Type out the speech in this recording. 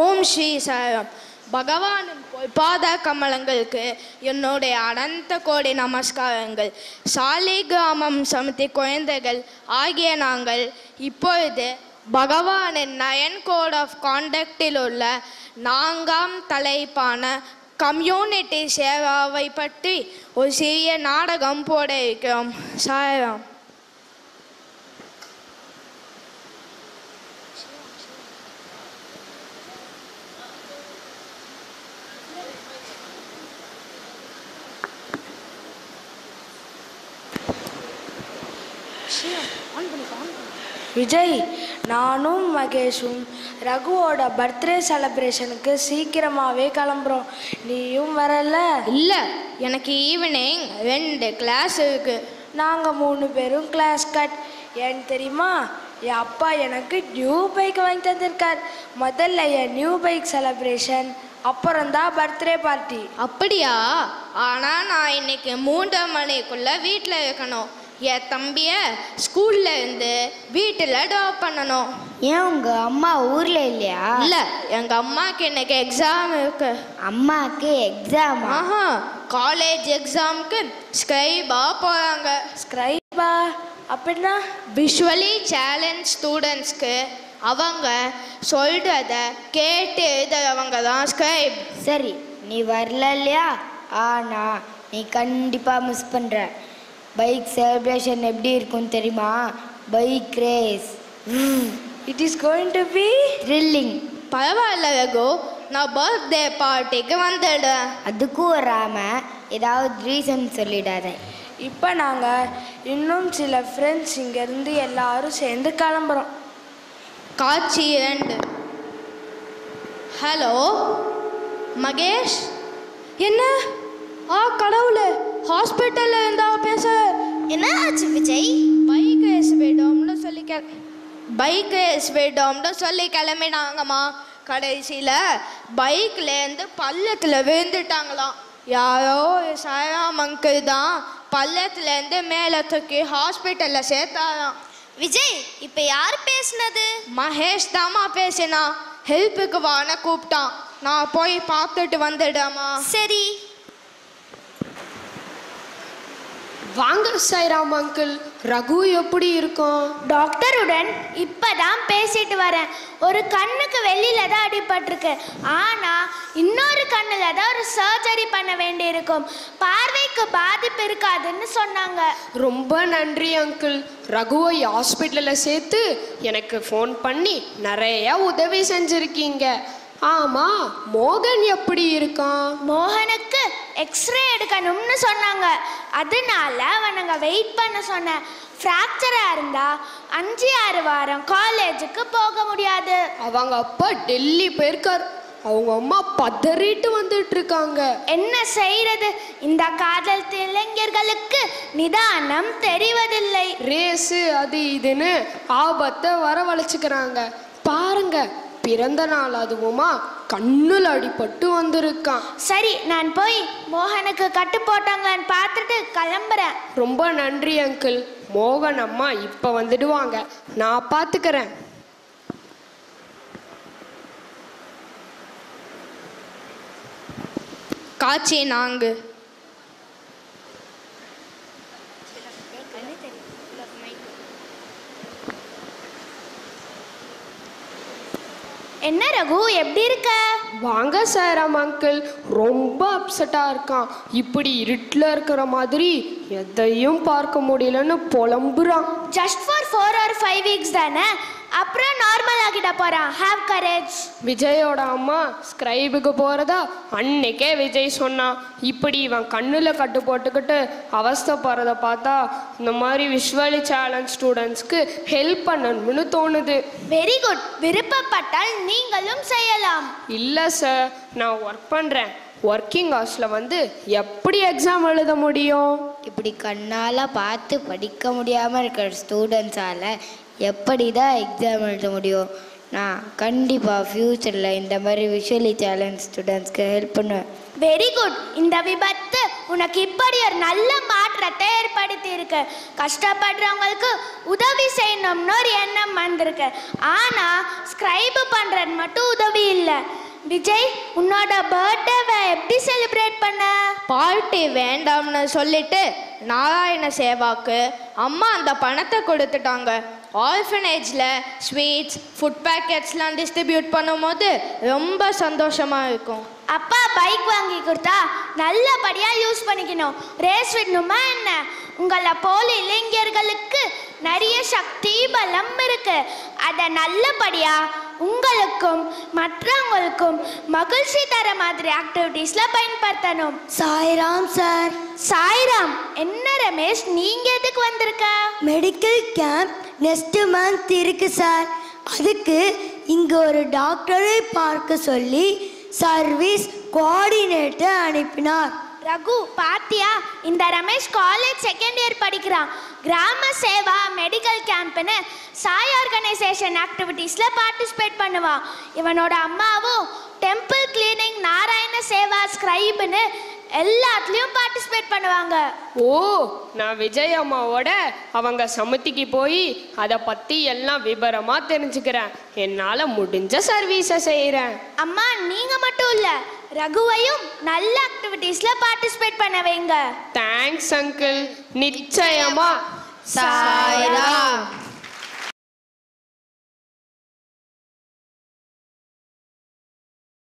ஓம் ஸ்ரீ சாயம் பகவானின் பாத கமலங்களுக்கு என்னுடைய அனந்த கோடி நமஸ்காரங்கள். சாலை கிராமம் சமத்தி குழந்தைகள் ஆகிய நாங்கள் இப்பொழுது பகவானின் நயன் கோட் ஆஃப் கான்டக்டில் உள்ள நான்காம் தலைப்பான கம்யூனிட்டி சேவாவை பற்றி ஒரு சிறிய நாடகம் போட இருக்கிறோம். சாயராம். விஜய் நானும் மகேஷும் ரகுவோட பர்த்டே செலப்ரேஷனுக்கு சீக்கிரமாகவே கிளம்புறோம். நீயும் வரல? இல்லை எனக்கு ஈவினிங் ரெண்டு கிளாஸ் இருக்கு. நாங்கள் மூணு பேரும் கிளாஸ் கட் ஏன்னு தெரியுமா? என் அப்பா எனக்கு நியூ பைக் வாங்கி தந்திருக்கார். முதல்ல என் நியூ பைக் செலப்ரேஷன் அப்புறம்தான் பர்த்டே பார்ட்டி அப்படியா? ஆனால் நான் இன்னைக்கு மூன்றரை மணிக்குள்ள வீட்டில் இருக்கணும். என் தம்பியை ஸ்கூல்ல இருந்து வீட்டில் ட்ராப் பண்ணணும். ஏன் உங்க அம்மா ஊர்ல இல்லையா? இல்லை எங்கள் அம்மாவுக்கு இன்னைக்கு எக்ஸாம் இருக்கு. அம்மாக்கு எக்ஸாமா ஆஹா காலேஜ் எக்ஸாமுக்கு ஸ்கைபாக போகிறாங்க ஸ்கிரைபா அப்படின்னா விஷுவலி சேலஞ்ச் ஸ்டூடெண்ட்ஸ்க்கு அவங்க சொல்கிறத கேட்டு எழுதுறவங்க தான் ஸ்கைப் சரி நீ வரல இல்லையா? ஆனா நீ கண்டிப்பா மிஸ் பண்ற பைக் செலிப்ரேஷன் எப்படி இருக்கும் தெரியுமா? Bike race it is going to be thrilling பரவாயில்ல ரகு. நான் பர்த்டே பார்ட்டிக்கு வந்துடுறேன். அதுக்கும் வராம ஏதாவது ரீசன் சொல்லிடாத. இப்போ நாங்கள் இன்னும் சில ஃப்ரெண்ட்ஸ் இங்கேருந்து எல்லாரும் சேர்ந்து கிளம்புறோம். காட்சி இரண்டு. ஹலோ மகேஷ்? என்ன? ஆ கடவுளே. ஹாஸ்பிட்டல்ல இருந்தா பேச. என்ன ஆச்சு விஜய்? பைக் ரேஸ் விடோம்னு சொல்லி கெ பைக் ரேஸ் விடோம்னு சொல்லி கிளம்பினாங்கம்மா. கடைசியில் பைக்லேருந்து பள்ளத்தில் விழுந்துட்டாங்களாம். யாரோ சாயாம் அங்கிள் தான் பள்ளத்துலேருந்து மேலே தூக்கி ஹாஸ்பிட்டலில் சேர்த்தாராம். விஜய் இப்ப யார் பேசுனது? மகேஷ் தாம்மா பேசினா. ஹெல்ப்புக்கு வான்னு கூப்பிட்டான். நான் போய் பார்த்துட்டு வந்துடாமா சரி. வாங்க சாய்ராம் அங்கிள். ரகு எப்படி இருக்கும்? டாக்டருடன் இப்பதான் பேசிட்டு வரேன். ஒரு கண்ணுக்கு வெளியில தான் அடிபட்டிருக்கு. ஆனா இன்னொரு கண்ணுல தான் ஒரு சர்ஜரி பண்ண வேண்டியிருக்கும். பார்வைக்கு பாதிப்பு இருக்காதுன்னு சொன்னாங்க. ரொம்ப நன்றி அங்கிள். ரகுவை ஹாஸ்பிட்டலில் சேர்த்து எனக்கு ஃபோன் பண்ணி நிறைய உதவி செஞ்சுருக்கீங்க. ஆமா மோகன் எப்படி இருக்கான்? மோகனுக்கு எக்ஸ்ரே எடுக்கணும்னு சொன்னாங்க. அதனால அவனுங்க வெயிட் பண்ண சொன்னேன் ஃப்ராக்சரா இருந்தா அஞ்சு ஆறு வாரம் காலேஜுக்கு போக முடியாது. அவங்க அப்பா டெல்லி போயிருக்கார். அவங்க அம்மா பதறிட்டு வந்துட்டு இருக்காங்க. என்ன செய்யறது இந்த காதல் இளைஞர்களுக்கு நிதானம் தெரிவதில்லை. ரேஸு அது இதுன்னு ஆபத்தை வரவழைச்சுக்கிறாங்க. பாருங்க பிறந்த நாள் அதுவுமா? கண்ணுல அடிபட்டு வந்திருக்கான். சரி நான் போய் மோகனுக்கு கட்டு போட்டாங்களான்னு பார்த்துட்டு கிளம்புறேன். ரொம்ப நன்றி அங்கிள். மோகன் அம்மா இப்போ வந்துடுவாங்க. நான் பார்த்துக்கிறேன் காட்சி நான்கு என்ன ரகு எப்படி இருக்க? வாங்க சாராம் அங்கிள் ரொம்ப அப்செட்டாக இருக்கான். இப்படி இருட்டில் இருக்கிற மாதிரி எதையும் பார்க்க முடியலன்னு புலம்புறான். Just for four or five weeks தானே? அப்புறம் நார்மல் ஆகிட போறான் ஹாவ் கரேஜ் விஜயோட அம்மா ஸ்கிரைபுக்கு போகிறதா அன்னைக்கே விஜய் சொன்னான் இப்படி இவன் கண்ணில் கட்டு போட்டுக்கிட்டு அவஸ்தைப்படுறத பார்த்தா இந்த மாதிரி விஷுவலி சேலஞ்ச் ஸ்டூடெண்ட்ஸ்க்கு ஹெல்ப் பண்ணணும்னு தோணுது. வெரி குட் விருப்பப்பட்டால் நீங்களும் செய்யலாம். இல்லை சார் நான் ஒர்க் பண்ணுறேன் ஒர்க்கிங் ஹவர்ஸில் வந்து எப்படி எக்ஸாம் எழுத முடியும்? இப்படி கண்ணால பார்த்து படிக்க முடியாம இருக்கிற ஸ்டூடெண்ட்ஸால எப்படி தான் எக்ஸாம் எழுத முடியும்? நான் கண்டிப்பாக ஃப்யூச்சரில் இந்த மாதிரி விஷுவலி சேலஞ்ச் ஸ்டூடெண்ட்ஸ்க்கு ஹெல்ப் பண்ணுவேன். வெரி குட் இந்த விபத்து உனக்கு இப்படி ஒரு நல்ல மாற்றத்தை ஏற்படுத்தி இருக்கு. கஷ்டப்படுறவங்களுக்கு உதவி செய்யணும்னு ஒரு எண்ணம் வந்திருக்கு. ஆனா ஸ்கிரைப் பண்றது மட்டும் உதவி இல்லை. விஜய் உன்னோட பர்த்டேவை எப்படி செலிப்ரேட் பண்ண? பார்ட்டி வேண்டாம்னு சொல்லிட்டு நாராயண சேவாக்கு அம்மா அந்த பணத்தை கொடுத்துட்டாங்க. ஆர்ஃபனேஜில் ஸ்வீட்ஸ் ஃபுட் பேக்கெட்ஸ்லாம் டிஸ்ட்ரிபியூட் பண்ணும்போது ரொம்ப சந்தோஷமாக இருக்கும். அப்பா பைக் வாங்கி கொடுத்தா நல்லபடியா யூஸ் பண்ணிக்கணும். ரேஸ் விடணுமா என்ன? உங்களை போல இளைஞர்களுக்கு நிறைய சக்தி பலம் இருக்கு. அதை நல்லபடியா உங்களுக்கும் மற்றவங்களுக்கும் மகிழ்ச்சி தர மாதிரி ஆக்டிவிட்டீஸ்ல பயன்படுத்தணும். சாய்ராம் சார். சாய்ராம் என்ன ரமேஷ் நீங்க எதுக்கு வந்திருக்க? மெடிக்கல் கேம்ப் நெக்ஸ்ட்டு மந்த் இருக்கு சார் அதுக்கு இங்கே ஒரு டாக்டரை பார்க்க சொல்லி சர்வீஸ் கோஆர்டினேட்டர் அனுப்பினார். ரகு பாத்தியா? இந்த ரமேஷ் காலேஜ் செகண்ட் இயர் படிக்கிறான். கிராம சேவா மெடிக்கல் கேம்ப்னு சாய் ஆர்கனைசேஷன் ஆக்டிவிட்டீஸில் பார்ட்டிசிபேட் பண்ணுவான். இவனோட அம்மாவும் டெம்பிள் கிளீனிங் நாராயண சேவா ஸ்கிரைப்னு எல்லாத்துலேயும் பார்ட்டிசிபேட் பண்ணுவாங்க. ஓ நான் விஜய் அம்மாவோட அவங்க சமுத்திக்கு போய் அதை பற்றி எல்லாம் விபரமா தெரிஞ்சுக்கிறேன். என்னால் முடிஞ்ச சர்வீஸை செய்கிறேன் அம்மா நீங்க மட்டும் இல்ல ரகுவையும் நல்ல ஆக்டிவிட்டீஸ்ல பார்ட்டிசிபேட் பண்ண வைங்க. தேங்க்ஸ் அங்கிள் நிச்சயமா. சாய்ராம்.